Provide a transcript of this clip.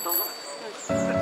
너무.